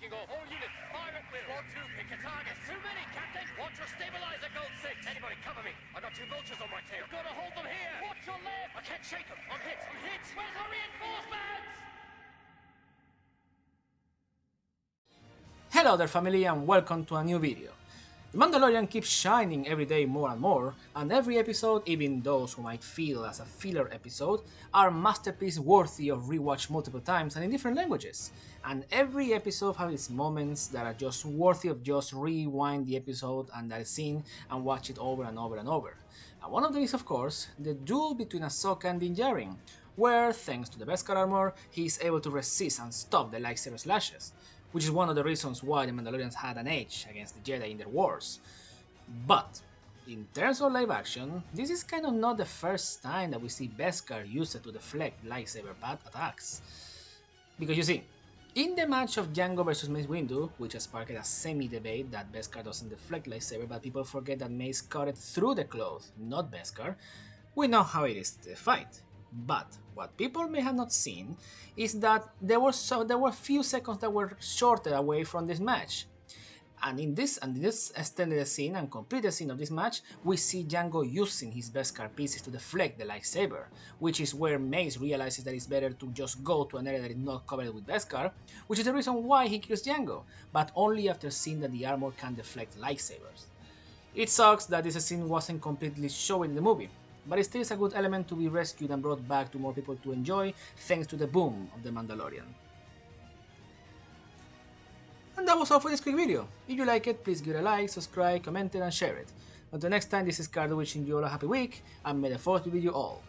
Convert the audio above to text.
taking off. All units, fire at will. One, two, pick a target. Too many, Captain. Watch your stabilizer, Gold Six. Anybody, cover me. I've got two vultures on my tail. You've got to hold them here. Watch your left. I can't shake them. I'm hit. I'm hit. Where's our reinforcements? Hello there family and welcome to a new video. The Mandalorian keeps shining every day more and more, and every episode, even those who might feel as a filler episode, are masterpiece worthy of rewatch multiple times and in different languages. And every episode has its moments that are just worthy of just rewind the episode and that scene and watch it over and over and over. And one of them is of course the duel between Ahsoka and Din Djarin, where thanks to the Beskar armor, he is able to resist and stop the lightsaber slashes which is one of the reasons why the Mandalorians had an edge against the Jedi in their wars. But, in terms of live action, this is kind of not the first time that we see Beskar use it to deflect lightsaber path attacks. Because you see, in the match of Jango vs Mace Windu, which has sparked a semi-debate that Beskar doesn't deflect lightsaber but people forget that Mace cut it through the cloth, not Beskar, we know how it is to fight. But what people may have not seen is that there were so there were few seconds that were shorter away from this match. And in this and in this extended scene and completed scene of this match, we see Jango using his best Beskar pieces to deflect the lightsaber, which is where Mace realizes that it's better to just go to an area that is not covered with Beskar, which is the reason why he kills Jango, but only after seeing that the armor can deflect lightsabers. It sucks that this scene wasn't completely shown in the movie, but it still is a good element to be rescued and brought back to more people to enjoy thanks to the boom of The Mandalorian. And that was all for this quick video. If you like it, please give it a like, subscribe, comment it and share it. Until next time, this is Krdou wishing you all a happy week, and may the force be with you all.